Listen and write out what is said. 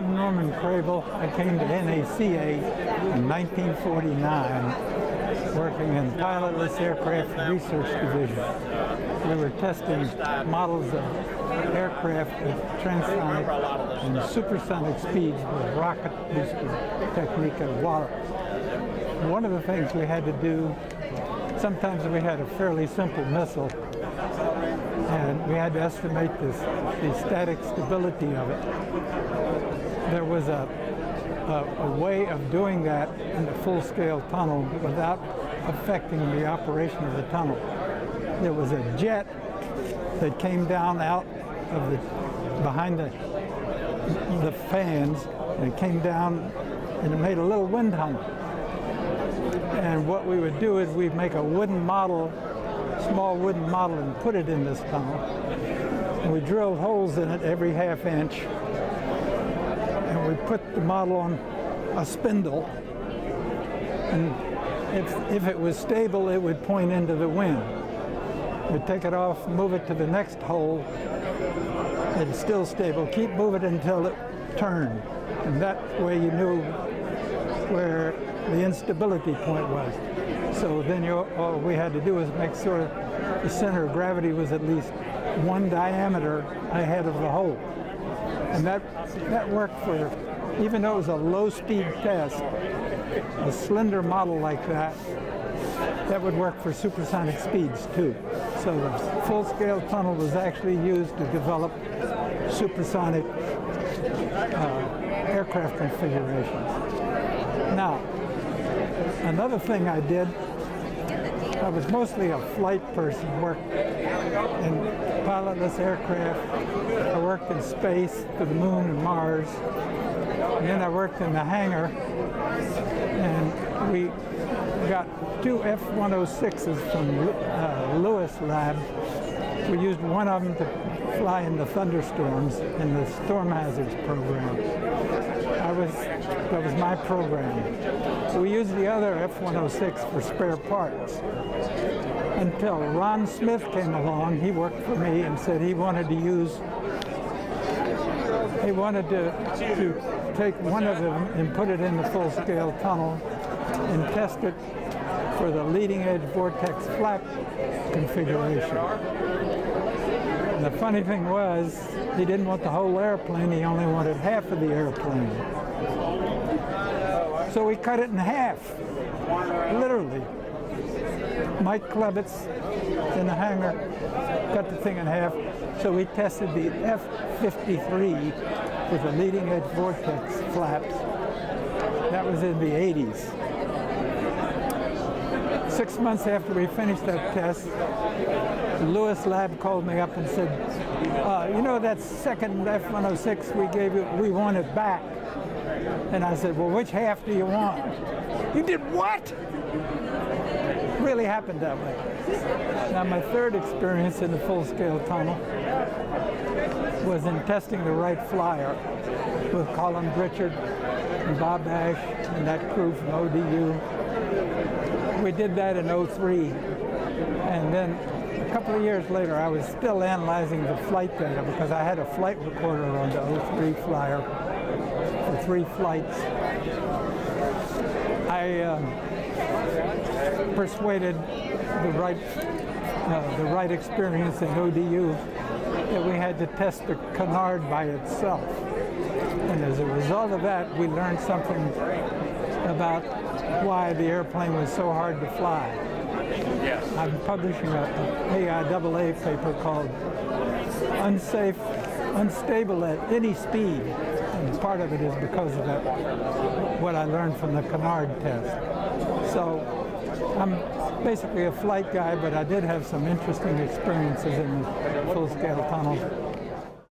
I'm Norman Crabill. I came to NACA in 1949 working in pilotless aircraft research division. We were testing models of aircraft with transonic and supersonic speeds with rocket booster technique at Wallops. One of the things we had to do, sometimes we had a fairly simple missile and we had to estimate this, the static stability of it. There was a, a, a way of doing that in the full-scale tunnel without affecting the operation of the tunnel. There was a jet that came down out of the behind the the fans and it came down and it made a little wind tunnel. And what we would do is we'd make a wooden model small wooden model and put it in this tunnel. And we drilled holes in it every half inch. And we put the model on a spindle. And if, if it was stable, it would point into the wind. We'd take it off, move it to the next hole. It's still stable. Keep moving until it turned. And that way you knew where the instability point was. So then all we had to do was make sure the center of gravity was at least one diameter ahead of the hole. And that, that worked for, even though it was a low-speed test, a slender model like that, that would work for supersonic speeds too. So the full-scale tunnel was actually used to develop supersonic uh, aircraft configurations. Now, another thing I did I was mostly a flight person, worked in pilotless aircraft. I worked in space to the moon and Mars. And then I worked in the hangar, and we got two F-106s from uh, Lewis Lab. We used one of them to fly in the thunderstorms in the storm hazards program. I was, that was my program. We used the other F-106 for spare parts until Ron Smith came along. He worked for me and said he wanted to use, he wanted to, to take one of them and put it in the full-scale tunnel and test it for the leading edge vortex flap configuration. And the funny thing was, he didn't want the whole airplane, he only wanted half of the airplane. So we cut it in half, literally. Mike Klebitz in the hangar cut the thing in half. So we tested the F-53 with the leading edge vortex flaps. That was in the 80s. Six months after we finished that test, Lewis Lab called me up and said, uh, you know that second F-106 we gave you, we want it back. And I said, well, which half do you want? You did what? really happened that way. Now, my third experience in the full-scale tunnel was in testing the Wright Flyer with Colin Britcher and Bob Ash and that crew from ODU. We did that in 03. And then a couple of years later, I was still analyzing the flight data because I had a flight recorder on the 03 Flyer for three flights. I um, persuaded the Wright, uh, the Wright Experience at ODU that we had to test the canard by itself. And as a result of that, we learned something about why the airplane was so hard to fly. Yes. I'm publishing an AIAA paper called Unsafe, Unstable at Any Speed. And part of it is because of that, what I learned from the canard test. So I'm basically a flight guy, but I did have some interesting experiences in the full-scale tunnel.